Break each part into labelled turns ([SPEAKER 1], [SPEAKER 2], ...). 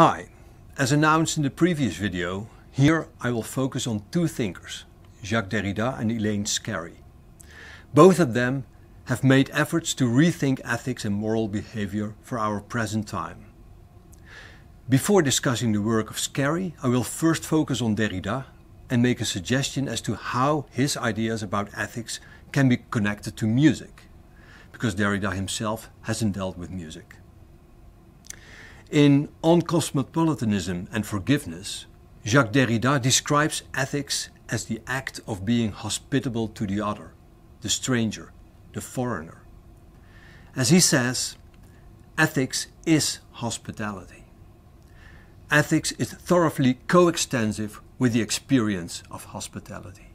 [SPEAKER 1] Hi, as announced in the previous video, here I will focus on two thinkers, Jacques Derrida and Elaine Scarry. Both of them have made efforts to rethink ethics and moral behavior for our present time. Before discussing the work of Scarry, I will first focus on Derrida and make a suggestion as to how his ideas about ethics can be connected to music, because Derrida himself hasn't dealt with music. In On Cosmopolitanism and Forgiveness, Jacques Derrida describes ethics as the act of being hospitable to the other, the stranger, the foreigner. As he says, ethics is hospitality. Ethics is thoroughly coextensive with the experience of hospitality.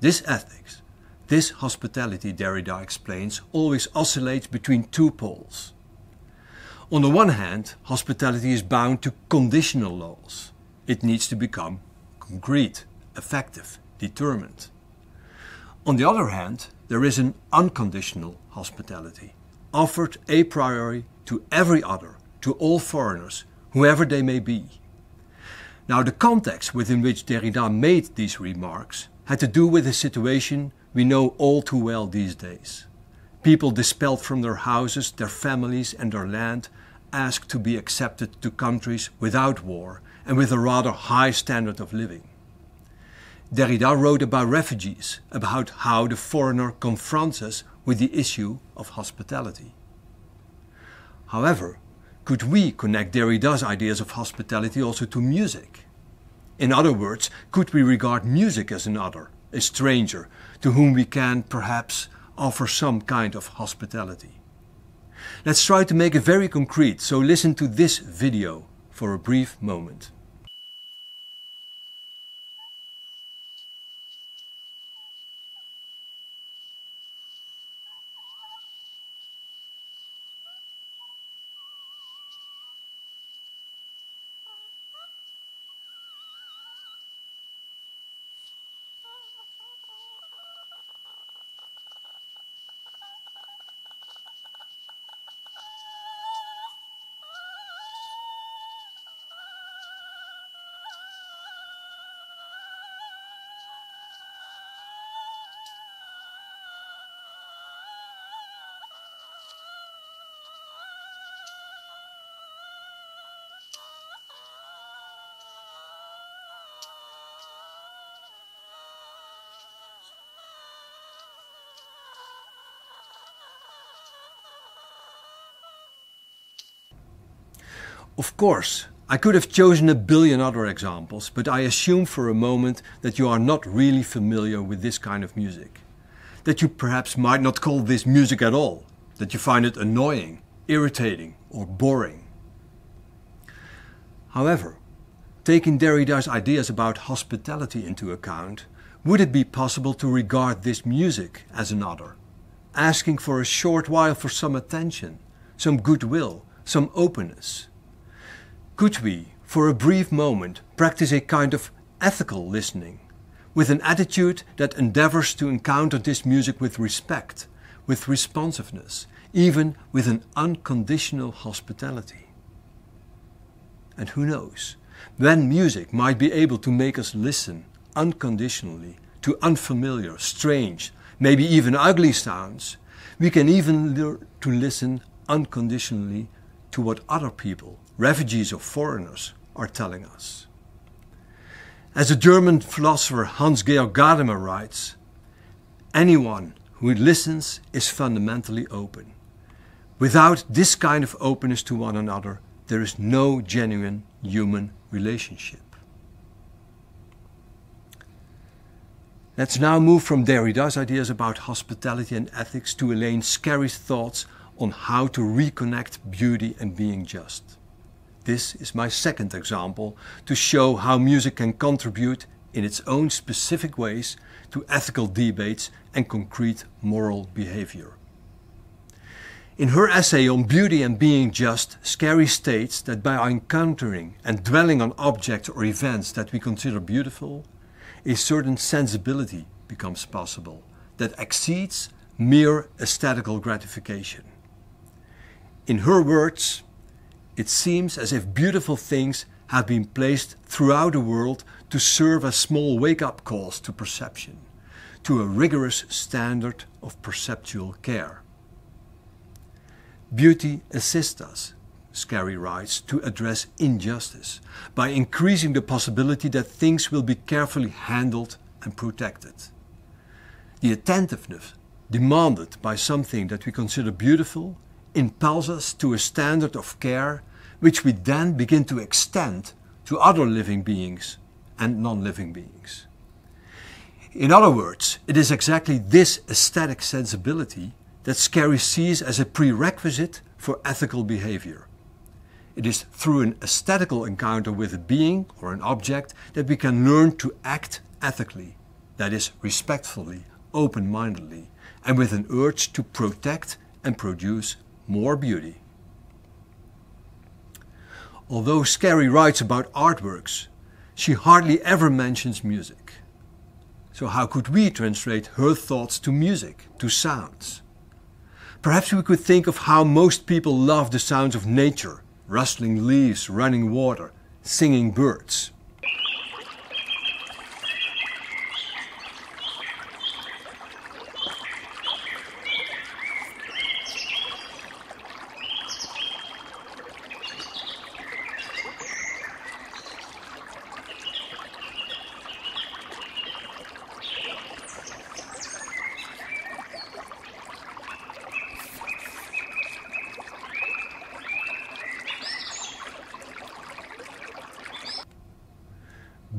[SPEAKER 1] This ethics, this hospitality, Derrida explains, always oscillates between two poles on the one hand, hospitality is bound to conditional laws. It needs to become concrete, effective, determined. On the other hand, there is an unconditional hospitality, offered a priori to every other, to all foreigners, whoever they may be. Now, the context within which Derrida made these remarks had to do with a situation we know all too well these days. People dispelled from their houses, their families, and their land asked to be accepted to countries without war and with a rather high standard of living. Derrida wrote about refugees, about how the foreigner confronts us with the issue of hospitality. However, could we connect Derrida's ideas of hospitality also to music? In other words, could we regard music as an other, a stranger, to whom we can perhaps offer some kind of hospitality? Let's try to make it very concrete, so listen to this video for a brief moment. Of course, I could have chosen a billion other examples, but I assume for a moment that you are not really familiar with this kind of music. That you perhaps might not call this music at all, that you find it annoying, irritating, or boring. However, taking Derrida's ideas about hospitality into account, would it be possible to regard this music as another, asking for a short while for some attention, some goodwill, some openness? Could we, for a brief moment, practice a kind of ethical listening, with an attitude that endeavors to encounter this music with respect, with responsiveness, even with an unconditional hospitality? And who knows, then music might be able to make us listen unconditionally to unfamiliar, strange, maybe even ugly sounds. We can even learn to listen unconditionally to what other people refugees or foreigners are telling us. As the German philosopher Hans Georg Gadamer writes, anyone who listens is fundamentally open. Without this kind of openness to one another, there is no genuine human relationship. Let's now move from Derrida's ideas about hospitality and ethics to Elaine Scarry's thoughts on how to reconnect beauty and being just. This is my second example to show how music can contribute in its own specific ways to ethical debates and concrete moral behavior. In her essay on beauty and being just, Scarry states that by encountering and dwelling on objects or events that we consider beautiful, a certain sensibility becomes possible that exceeds mere aesthetical gratification. In her words, it seems as if beautiful things have been placed throughout the world to serve as small wake-up calls to perception, to a rigorous standard of perceptual care. Beauty assists us, Scarry writes, to address injustice by increasing the possibility that things will be carefully handled and protected. The attentiveness demanded by something that we consider beautiful impels us to a standard of care which we then begin to extend to other living beings and non-living beings. In other words, it is exactly this aesthetic sensibility that Scarry sees as a prerequisite for ethical behavior. It is through an aesthetical encounter with a being or an object that we can learn to act ethically, that is, respectfully, open mindedly, and with an urge to protect and produce more beauty. Although Scarry writes about artworks, she hardly ever mentions music. So, how could we translate her thoughts to music, to sounds? Perhaps we could think of how most people love the sounds of nature rustling leaves, running water, singing birds.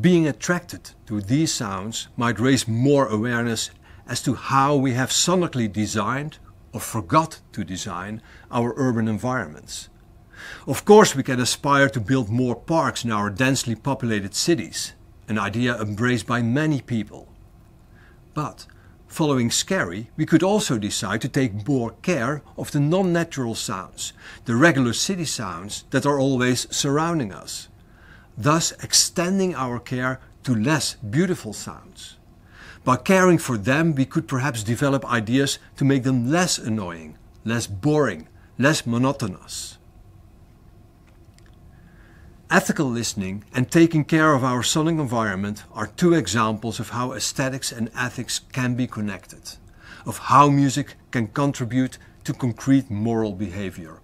[SPEAKER 1] Being attracted to these sounds might raise more awareness as to how we have sonically designed or forgot to design our urban environments. Of course, we can aspire to build more parks in our densely populated cities, an idea embraced by many people. But, following Scarry, we could also decide to take more care of the non-natural sounds, the regular city sounds that are always surrounding us thus extending our care to less beautiful sounds. By caring for them, we could perhaps develop ideas to make them less annoying, less boring, less monotonous. Ethical listening and taking care of our sonic environment are two examples of how aesthetics and ethics can be connected, of how music can contribute to concrete moral behavior,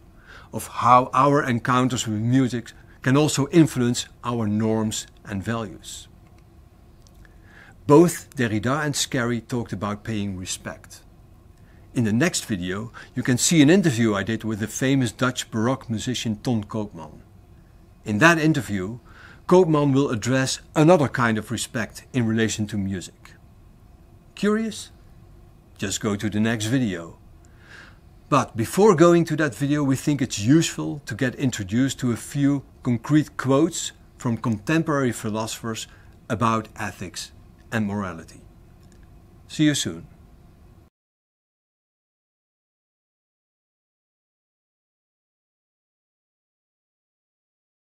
[SPEAKER 1] of how our encounters with music can also influence our norms and values. Both Derrida and Scarry talked about paying respect. In the next video you can see an interview I did with the famous Dutch Baroque musician Ton Koopman. In that interview, Koopman will address another kind of respect in relation to music. Curious? Just go to the next video. But before going to that video, we think it's useful to get introduced to a few concrete quotes from contemporary philosophers about ethics and morality. See you soon.